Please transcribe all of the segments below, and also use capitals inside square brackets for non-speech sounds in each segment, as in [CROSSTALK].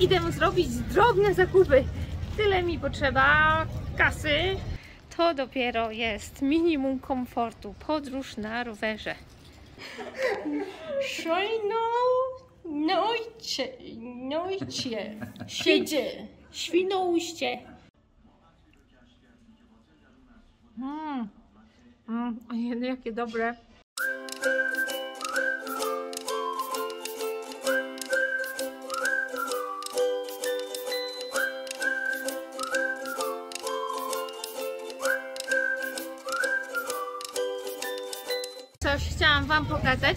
Idę zrobić drobne zakupy. Tyle mi potrzeba kasy. To dopiero jest minimum komfortu. Podróż na rowerze. Szojno, nojcie, nojcie, siedzie. Świnoujście. Mmm. Mm, jakie dobre. Wam pokazać.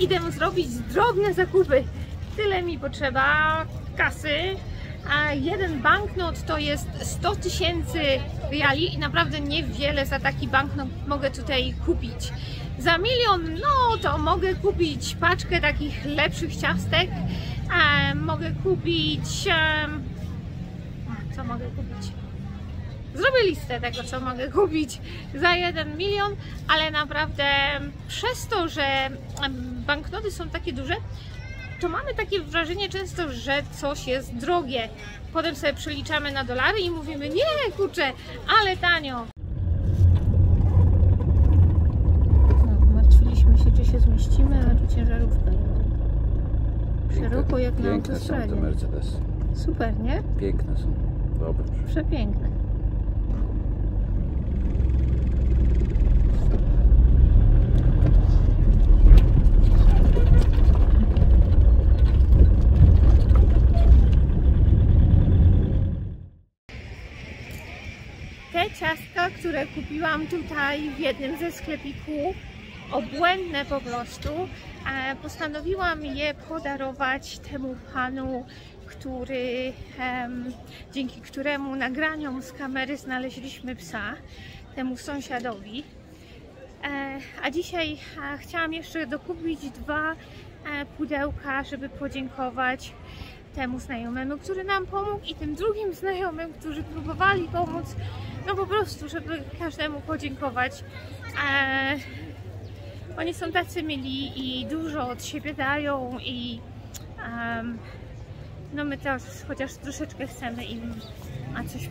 Idę zrobić drobne zakupy. Tyle mi potrzeba kasy. A jeden banknot to jest 100 tysięcy reali i naprawdę niewiele za taki banknot mogę tutaj kupić. Za milion, no to mogę kupić paczkę takich lepszych ciastek. Mogę kupić. co mogę kupić? Zrobię listę tego, co mogę kupić za 1 milion, ale naprawdę przez to, że banknoty są takie duże, to mamy takie wrażenie często, że coś jest drogie. Potem sobie przeliczamy na dolary i mówimy, nie kurczę, ale tanio. No, martwiliśmy się, czy się zmieścimy, a tu ciężarówka Szeroko jak na Piękne są autostradzie. te Mercedes. Super, nie? Piękne są. Dobre. Przepiękne. Te ciastka, które kupiłam tutaj w jednym ze sklepików, obłędne po prostu, e, postanowiłam je podarować temu panu, który, dzięki któremu nagraniom z kamery znaleźliśmy psa, temu sąsiadowi. E, a dzisiaj e, chciałam jeszcze dokupić dwa pudełka, żeby podziękować temu znajomemu, który nam pomógł i tym drugim znajomym, którzy próbowali pomóc. No po prostu, żeby każdemu podziękować. E, oni są tacy mili i dużo od siebie dają i em, no my też chociaż troszeczkę chcemy im, a coś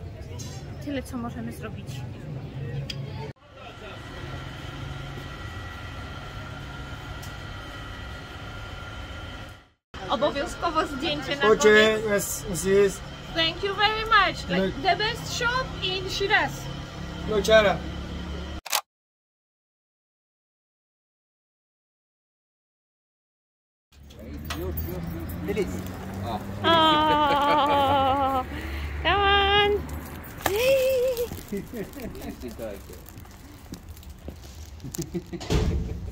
tyle co możemy zrobić. Obowiązkowo zdjęcie na koniec. Okay, yes, Mrs. Thank you very much. Like the best shop in Shiraz. No chara. Oh, come on.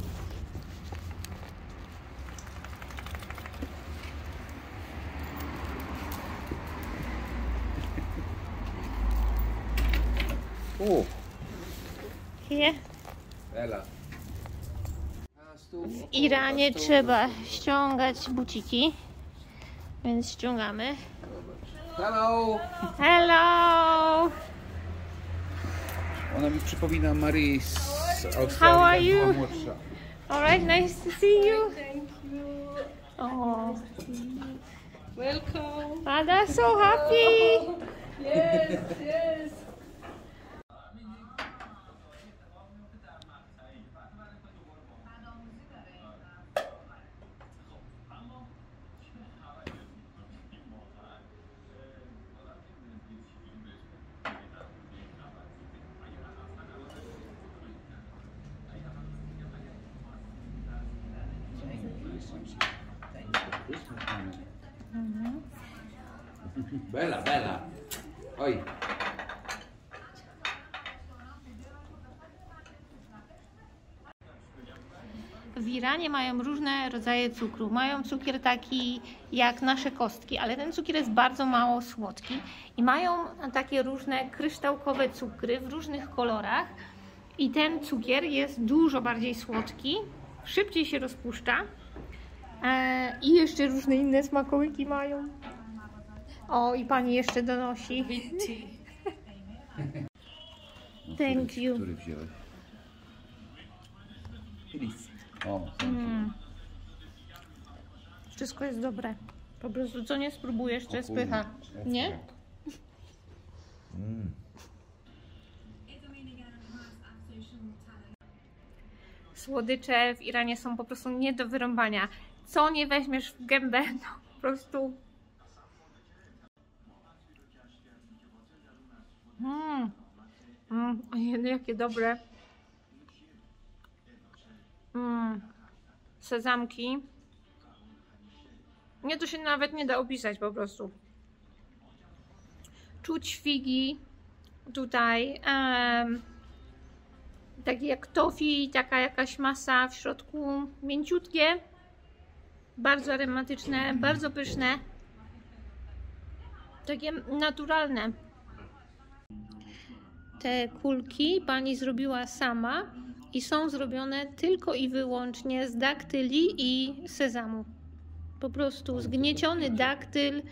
[LAUGHS] W Iranie trzeba ściągać buciki, więc ściągamy. Hello! Hello! Ona mi przypomina Marii z Australii. How are you? Alright, nice to see you. Thank you. Oh, Welcome. Ada, so happy. Yes, yes. W Iranie mają różne rodzaje cukru. Mają cukier taki jak nasze kostki, ale ten cukier jest bardzo mało słodki. I mają takie różne kryształkowe cukry w różnych kolorach. I ten cukier jest dużo bardziej słodki, szybciej się rozpuszcza. E, I jeszcze różne inne smakołyki mają. O, i pani jeszcze donosi. Thank you. Który wziąłeś? O, Mm. Wszystko jest dobre. Po prostu co nie spróbujesz, to jest pycha. Nie? Słodycze w Iranie są po prostu nie do wyrąbania. Co nie weźmiesz w gębę, [LAUGHS] no po prostu... Mmm. Mm, ojej, jakie dobre. Mm. Sezamki. Nie, to się nawet nie da opisać po prostu. Czuć figi tutaj. em, takie jak tofi, taka jakaś masa w środku, mięciutkie, bardzo aromatyczne, bardzo pyszne, takie naturalne. Te kulki pani zrobiła sama i są zrobione tylko i wyłącznie z daktyli i sezamu. Po prostu zgnieciony daktyl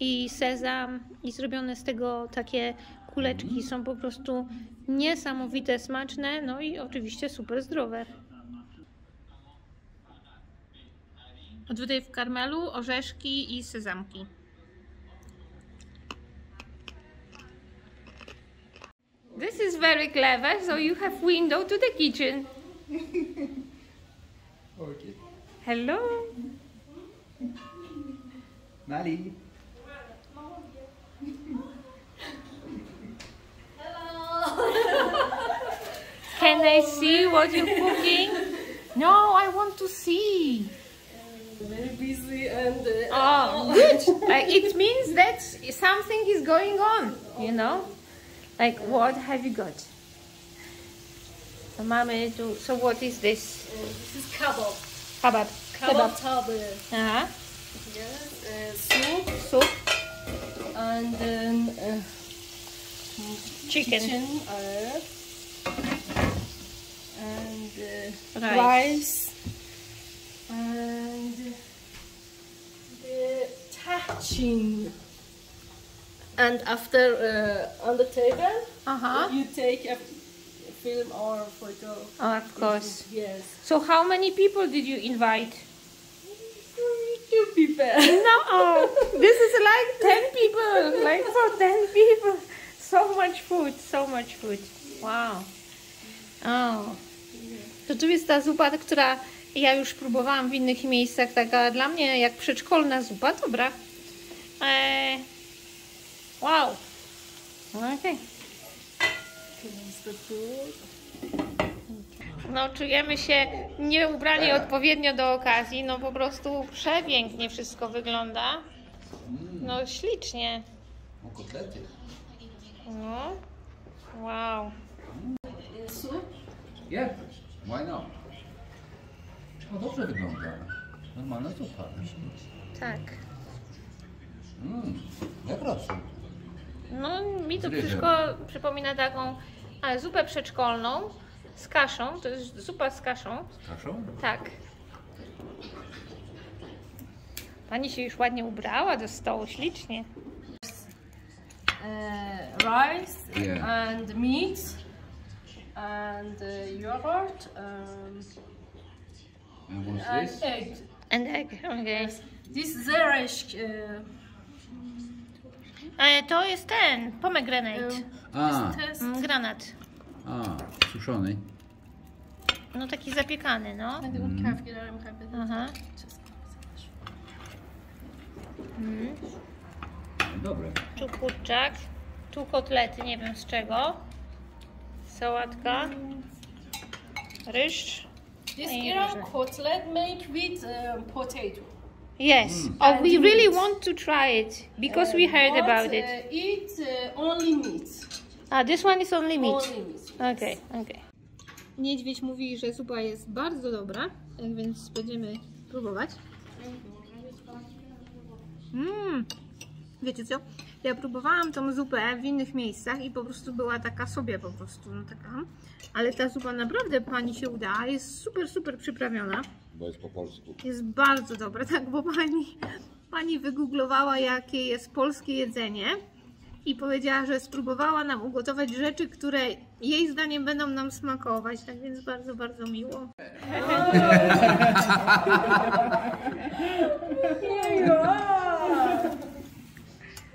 i sezam i zrobione z tego takie kuleczki są po prostu niesamowite, smaczne, no i oczywiście super zdrowe. A tutaj w karmelu orzeszki i sezamki. This is very clever, so you have window to the kitchen. [LAUGHS] Okay. Hello. Mali. Hello. [LAUGHS] Can I see what you're cooking? No, I want to see. Very busy and uh, Oh, [LAUGHS] good. Like it means that something is going on, you know? Like what have you got? So mamy tu, so what is this? uh, this is kebab. Kebab. Kebab tabe. Aha. Yes, uh, soup Soup, and then uh, chicken, chicken uh, and uh, Rice. rice and the tahchin. And after uh, on the table, Uh-huh. you take a film or photo. Oh, of course. Yes. So how many people did you invite? [LAUGHS] Two people. No, this is like 10 people, like for 10 people. So much food, so much food. Wow. O. To tu jest ta zupa, która ja już próbowałam w innych miejscach, taka dla mnie jak przedszkolna zupa, dobra. Eee, wow. Okej. The food. No, czujemy się nie ubrani odpowiednio do okazji. No po prostu przepięknie wszystko wygląda. No ślicznie. O kotlety. No. Wow. Soup. Yeah. Why not? No dobrze wygląda. Normalna zupa. Tak. Mmm. Ja proszę. No mi to wszystko przypomina taką a, zupę przedszkolną z kaszą. To jest zupa z kaszą. Z kaszą? Tak. Pani się już ładnie ubrała do stołu, ślicznie. uh, rice Yeah. and meat and uh, yogurt um, And what's and this? egg. And egg, okay. This zerish uh, E, to jest ten, pomegranate. A, test. Mm, Granat. a, suszony. No taki zapiekany, no. Kaybedin. Aha. Mm. Dobre. Tu kurczak, tu kotlety, nie wiem z czego. Sałatka. Ryż. This Hey, Iran cutlet made with um, potato. Yes. Oh, we really want to try it because we heard But, about it. Uh, eat uh, only meat. Ah, this one is only meat. Only meat. Okej, okej. Niedźwiedź mówi, że zupa jest bardzo dobra, tak więc będziemy próbować. Mmm, wiecie co? Ja próbowałam tą zupę w innych miejscach i po prostu była taka sobie po prostu, no taka. Ale ta zupa naprawdę pani się uda, jest super, super przyprawiona. Bo jest po polsku. Jest bardzo dobra, tak, bo pani, pani wygooglowała, jakie jest polskie jedzenie i powiedziała, że spróbowała nam ugotować rzeczy, które jej zdaniem będą nam smakować, tak więc bardzo, bardzo miło. [LAUGHS]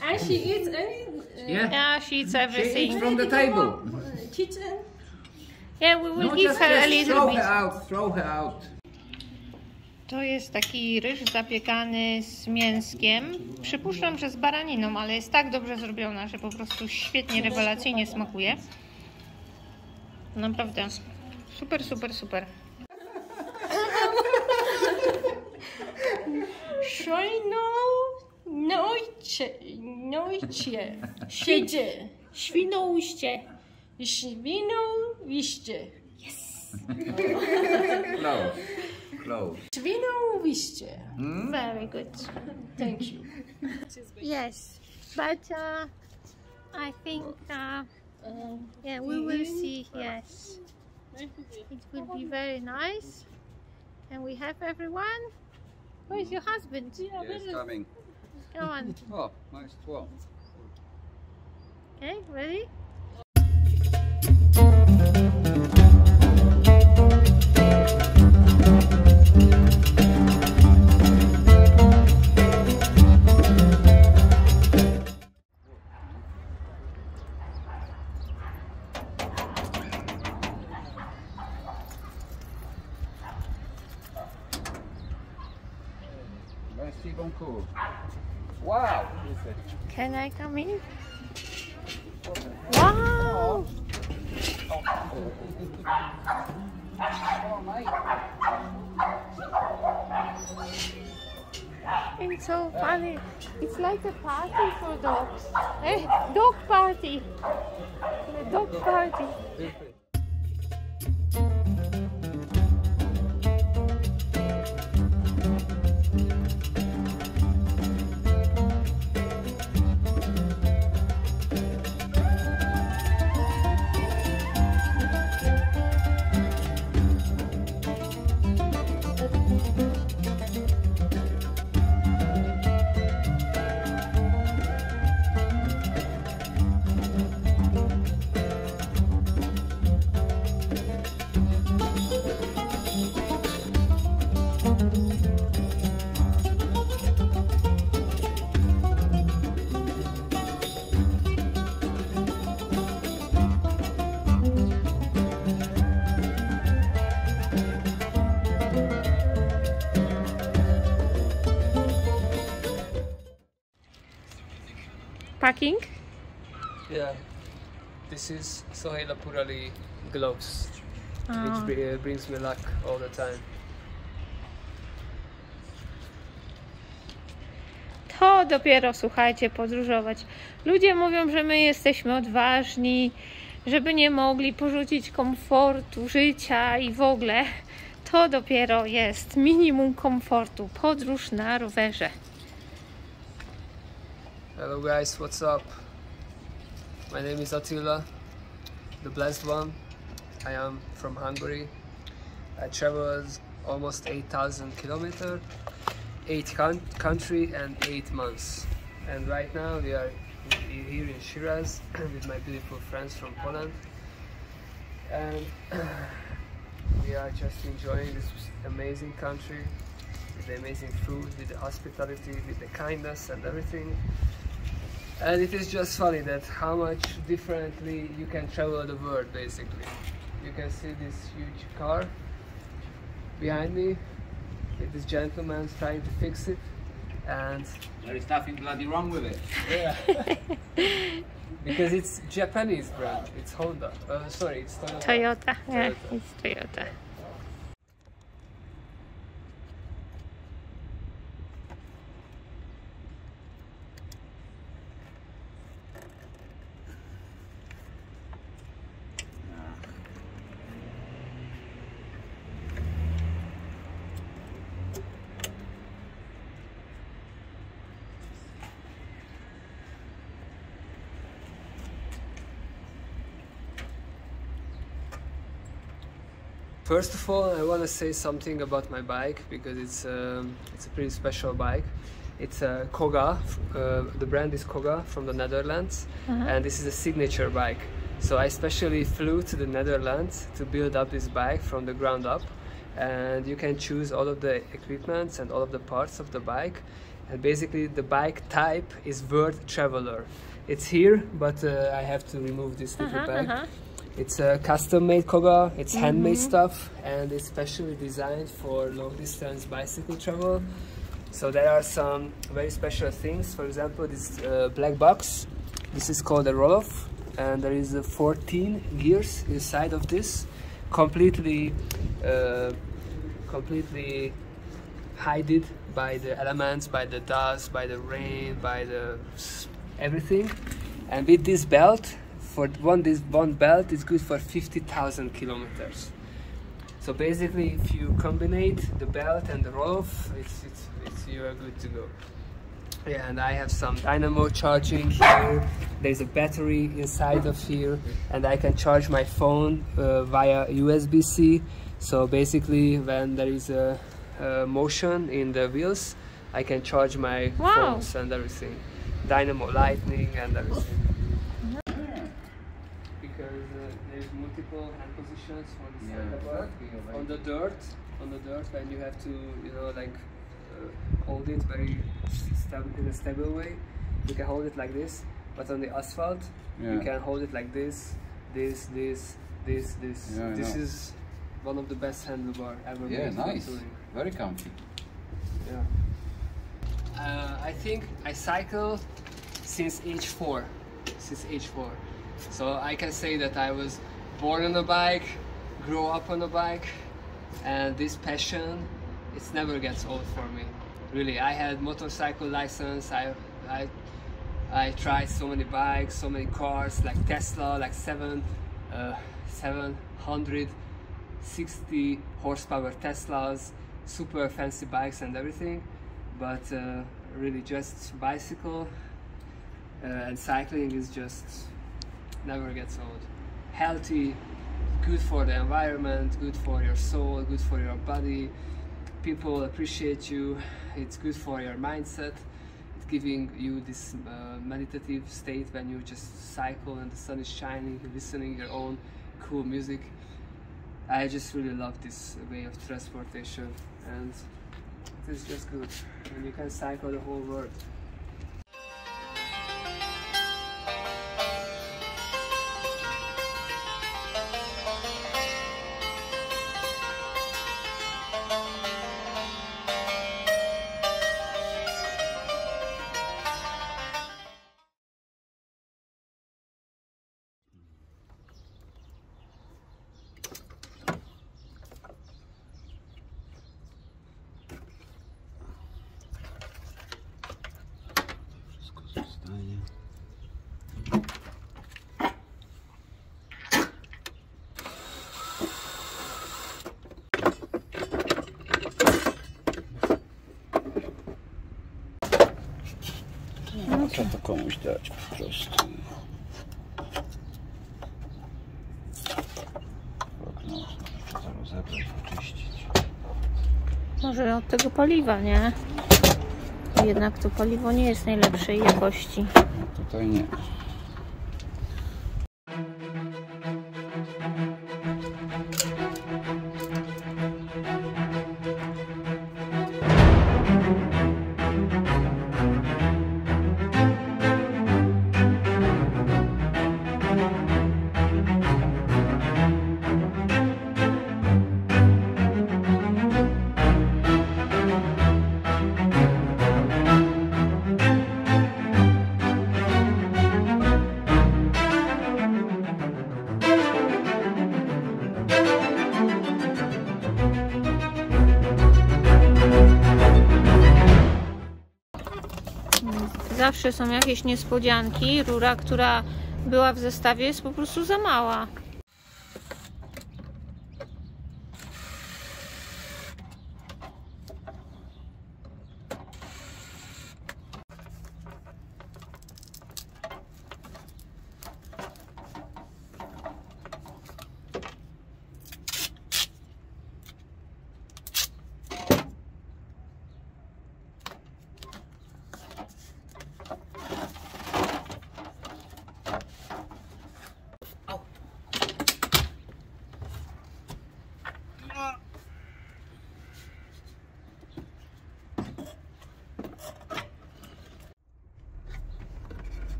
And she eats any uh, Yeah. Yeah, she eats She everything. eats from the table. kitchen. Yeah, we will No, give her a little throw bit. her out, throw her out. To jest taki ryż zapiekany z mięskiem. Przypuszczam, że z baraniną, ale jest tak dobrze zrobiona, że po prostu świetnie, rewelacyjnie smakuje. Naprawdę. Super, super, super. Szojno nojcie, nojcie, siedzie, Świnoujście. świną wiście, Close. Close. świną wiście. Very good. Thank you. Yes, but uh, I think uh, yeah, we will see. Yes, it will be very nice, and we have everyone. Where's your husband? Yes, coming. Go on. O, nice tło. Okay, ready? It's so funny. It's like a party for dogs. Eh? Dog party. A dog party. Packing? Yeah. This is Sohaila Purali gloves, Ah. which br- brings me luck all the time. To dopiero, słuchajcie, podróżować. Ludzie mówią, że my jesteśmy odważni, żeby nie mogli porzucić komfortu życia i w ogóle. To dopiero jest minimum komfortu. Podróż na rowerze. Hello guys, what's up? My name is Attila, the blessed one. I am from Hungary. I traveled almost 8,000 kilometers, 8 coun- country and 8 months. And right now we are here in Shiraz [CLEARS THROAT] with my beautiful friends from Poland. And [CLEARS THROAT] we are just enjoying this amazing country with the amazing food, with the hospitality, with the kindness and everything. And it is just funny that how much differently you can travel the world basically. You can see this huge car behind me with this gentleman trying to fix it and There is nothing bloody wrong with it. yeah [LAUGHS] because it's Japanese brand it's Honda uh, sorry it's Toyota. Toyota. Yeah, Toyota. it's Toyota. First of all, I want to say something about my bike because it's um, it's a pretty special bike. It's a Koga. Uh, the brand is Koga from the Netherlands, and this is a signature bike. So I especially flew to the Netherlands to build up this bike from the ground up, and you can choose all of the equipments and all of the parts of the bike. and basically the bike type is World Traveler. It's here, but uh, I have to remove this little Aha, bag. aha. It's a custom-made Koga. It's handmade Mm-hmm. stuff, and it's specially designed for long-distance bicycle travel. So there are some very special things. For example, this uh, black box. This is called a Rohloff, and there is uh, 14 gears inside of this, completely, uh, completely hidden by the elements, by the dust, by the rain, by the everything. And with this belt, for one this one belt is good for 50,000 kilometers. So basically, if you combine the belt and the Rohloff, it's, it's, it's you are good to go. Yeah, and I have some dynamo charging here. There's a battery inside of here, and I can charge my phone uh, via USB-C. So basically, when there is a, a motion in the wheels, I can charge my Wow. phones and everything. Dynamo lightning and everything. Because uh, there's multiple hand positions for the Yeah, On the dirt, on the dirt, when you have to, you know, like uh, hold it very in a stable way, you can hold it like this. But on the asphalt, you can hold it like this, this, this, this, this. Yeah, this know. is one of the best handlebar ever Yeah, made nice. Very comfy. Yeah. Uh, I think I cycle since age four. Since age four. So I can say that I was born on a bike, grow up on a bike, and this passion, it never gets old for me. Really, I had motorcycle license. I, I, I tried so many bikes, so many cars, like Tesla, like seven, uh, 760 horsepower Teslas, super fancy bikes and everything. But uh, really, just bicycle uh, and cycling is just never gets old. Healthy, good for the environment, good for your soul, good for your body. People appreciate you. It's good for your mindset. It's giving you this uh, meditative state when you just cycle and the sun is shining, listening your own cool music. I just really love this way of transportation and it is just good. And you can cycle the whole world. Trzeba to komuś dać po prostu. Okno trzeba rozebrać, oczyścić. Może od tego paliwa, nie? Jednak to paliwo nie jest najlepszej jakości. Tutaj nie. Zawsze są jakieś niespodzianki. Rura, która była w zestawie, jest po prostu za mała.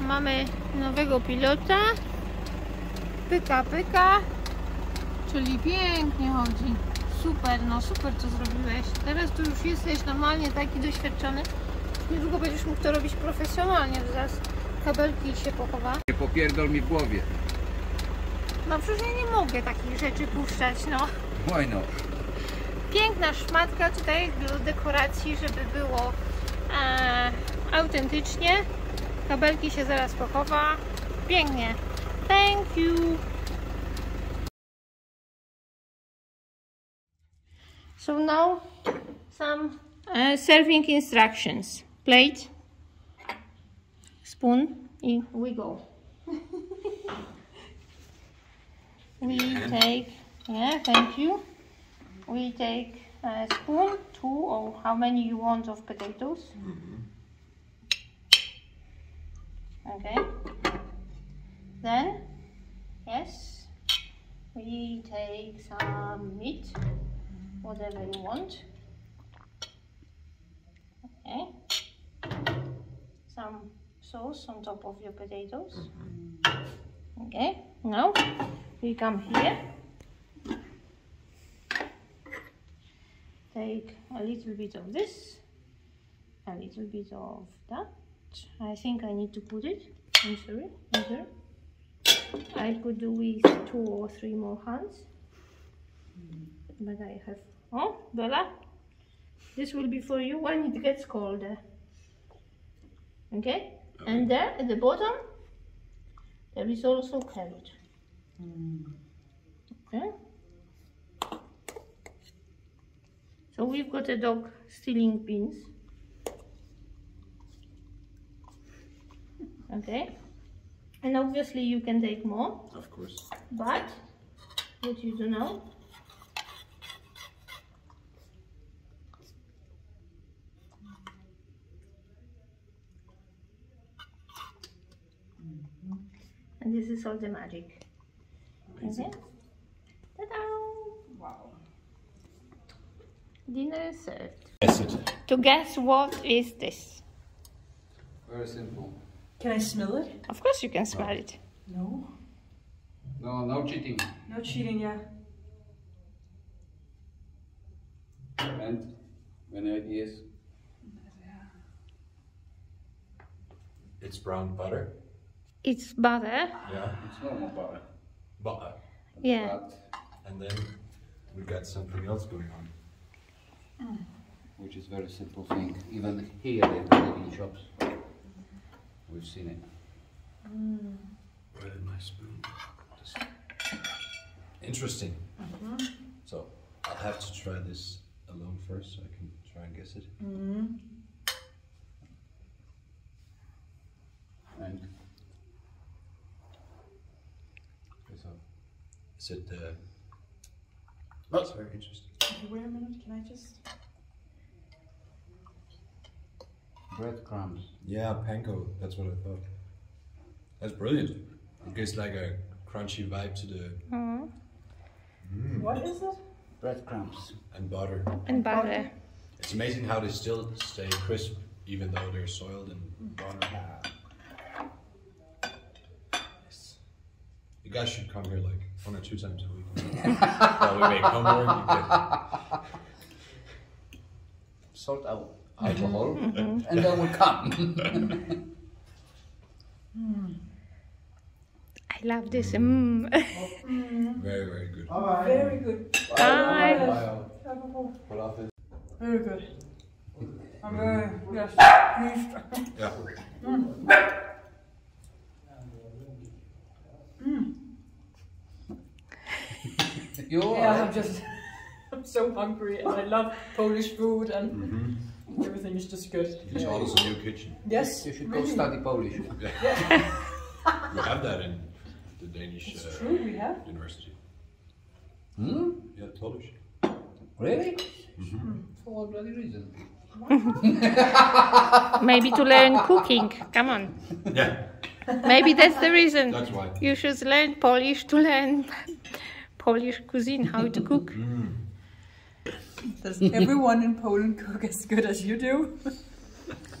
Mamy nowego pilota. Pyka, pyka. Czyli pięknie chodzi. Super, no super co zrobiłeś. Teraz tu już jesteś normalnie taki doświadczony. Niedługo będziesz mógł to robić profesjonalnie. Zaraz kabelki się pochowa. Nie popierdol mi w głowie. No przecież ja nie mogę takich rzeczy puszczać, no. Why not? Piękna szmatka tutaj do dekoracji, żeby było e, autentycznie. Kabelki się zaraz pochowa. Pięknie. Thank you. So now some uh, serving instructions. Plate, spoon, and we go. [LAUGHS] we take, yeah, thank you. We take a spoon, two or how many you want of potatoes. Okay. Then, yes, we take some meat, whatever you want. Okay. Some sauce on top of your potatoes. Okay. Now we come here. take a little bit of this, a little bit of that. I think I need to put it. I'm sorry, I'm. I could do with two or three more hands, but I have. Oh, Bella, this will be for you when it gets colder. Okay, and there at the bottom, there is also carrot. Okay. So we've got a dog stealing beans. Okay. And obviously you can take more, Of course. but what you do know and this is all the magic. Okay. Ta-da! Wow. Dinner is served. Yes, it. To guess what is this? Very simple. Can I smell it? Of course you can smell it. No. No, no cheating. No cheating, yeah. And any ideas? It's brown butter. It's butter. Yeah. It's normal butter. Butter. Yeah. But, And then we got something else going on. which is very simple thing. Even here in the living shops, we've seen it. Where did my spoon? Just- Interesting. So I'll have to try this alone first so I can try and guess it. And So is it uh That's very interesting. Wait a minute. Can I just? Breadcrumbs. Yeah, panko, that's what I thought. That's brilliant. It gives like a crunchy vibe to the mm. What is it? Breadcrumbs. and butter. And butter. It's amazing how they still stay crisp even though they're soiled in butter. Yes. You guys should come here like one or two times a week. [LAUGHS] While we make homework, you get Sort out alcohol, mm-hmm. Mm-hmm. and then we'll come. [LAUGHS] I love this. Mm. mm. very, very good. Very good. Bye. Very good. I'm very yes. pleased. Yeah. Mm. [LAUGHS] you all Yeah, right? I'm just [LAUGHS] I'm so hungry and I love Polish food and mm-hmm. Everything is just good. You taught us a new kitchen. Yes, You should go study Polish. [LAUGHS] We [LAUGHS] have that in the Danish It's uh, true, we have. university. Hmm? Yeah, Polish. Really? For what bloody reason? [LAUGHS] Maybe to learn cooking. Come on. Yeah, Maybe that's the reason. that's why. You should learn Polish to learn Polish cuisine, how to cook. Does everyone in Poland cook as good as you do?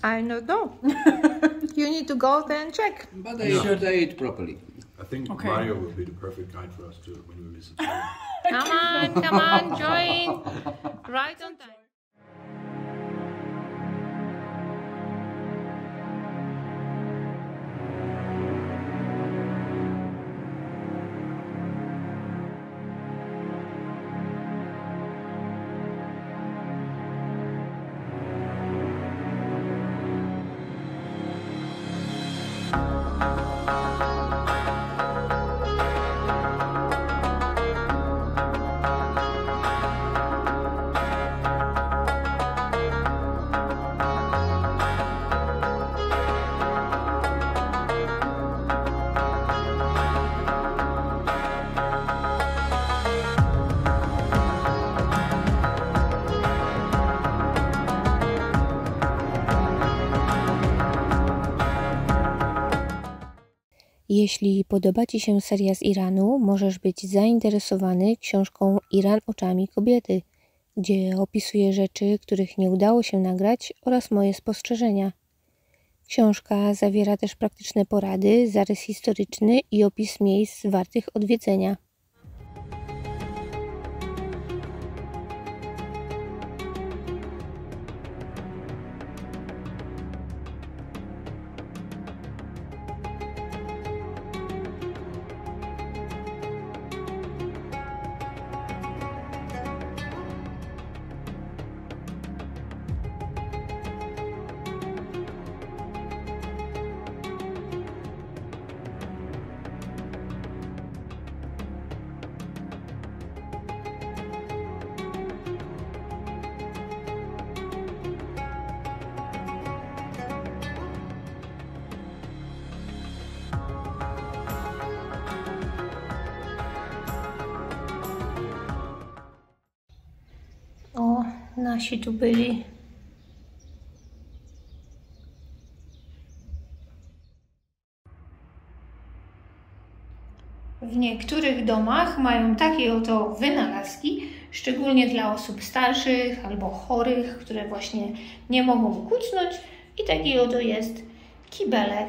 I don't know. [LAUGHS] you need to go there and check. But they should eat properly. I think Okay. Mario will be the perfect guide for us to when we visit. Come on, come on, join. [LAUGHS] Right on time. Jeśli podoba Ci się seria z Iranu, możesz być zainteresowany książką Iran oczami kobiety, gdzie opisuję rzeczy, których nie udało się nagrać oraz moje spostrzeżenia. Książka zawiera też praktyczne porady, zarys historyczny i opis miejsc wartych odwiedzenia. Nasi tu byli. W niektórych domach mają takie oto wynalazki, szczególnie dla osób starszych albo chorych, które właśnie nie mogą kucnąć. I taki oto jest kibelek